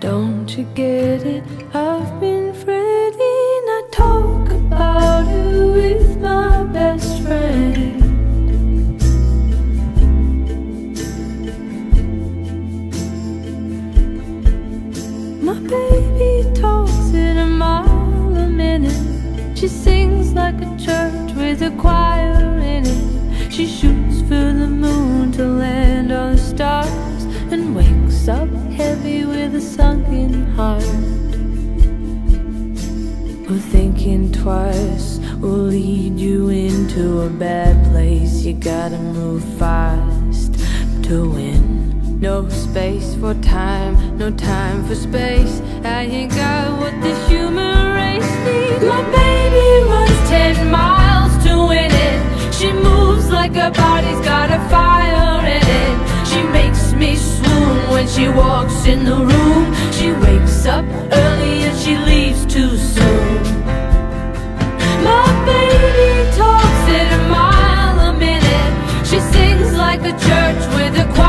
Don't you get it? I've been fretting. I talk about it with my best friend. My baby talks at a mile a minute. She sings like a church with a choir in it. She shoots for the moon to land on the stars and wakes up heavy with a sunken heart. Well, thinking twice will lead you into a bad place. You gotta move fast to win. No space for time, no time for space. I ain't got what this human race needs. My baby runs 10 miles to win it. She moves like her body's got a fire she walks in the room. She wakes up early and she leaves too soon. My baby talks at a mile a minute. She sings like a church with a choir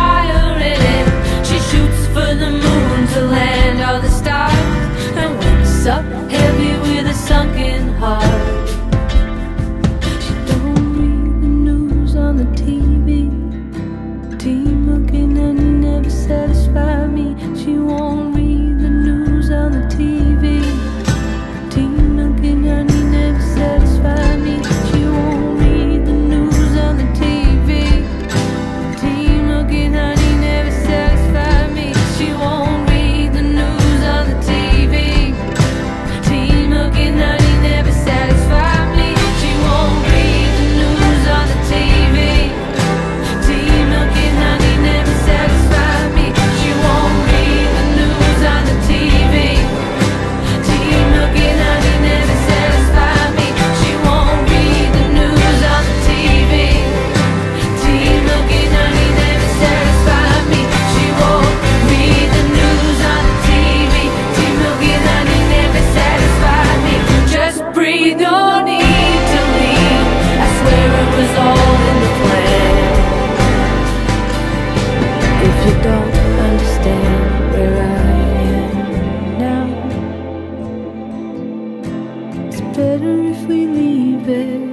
you don't understand where I am now, it's better if we leave it